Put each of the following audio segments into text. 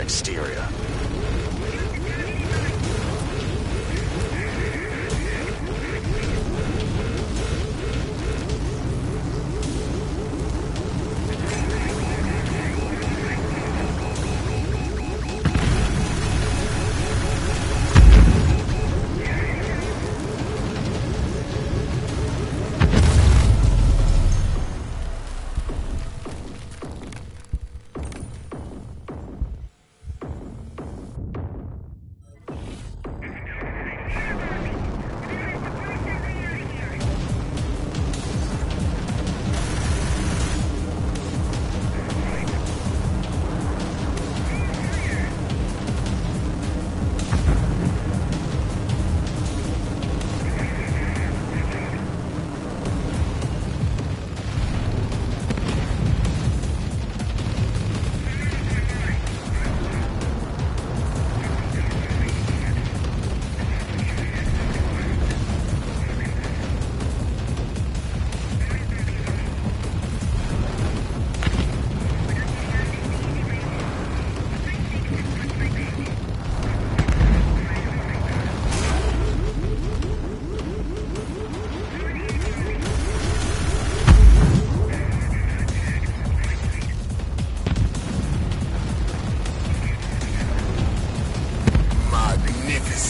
exterior.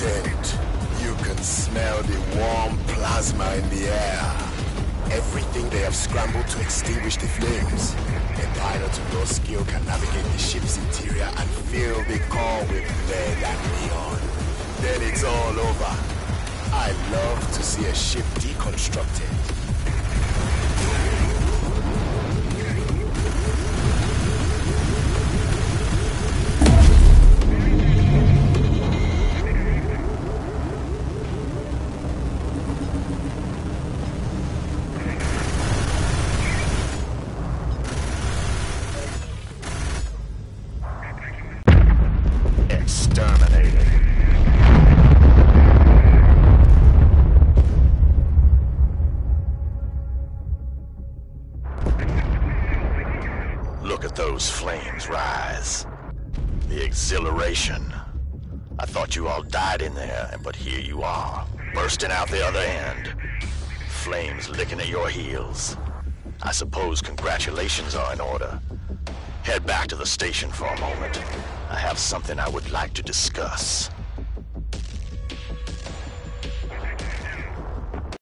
Magnificent. You can smell the warm plasma in the air. Everything they have scrambled to extinguish the flames. A pilot of your skill can navigate the ship's interior and fill the core with lead and neon. Then it's all over. I love to see a ship deconstructed. Look at those flames rise. The exhilaration. I thought you all died in there, but here you are, bursting out the other end. Flames licking at your heels. I suppose congratulations are in order. Head back to the station for a moment. I have something I would like to discuss.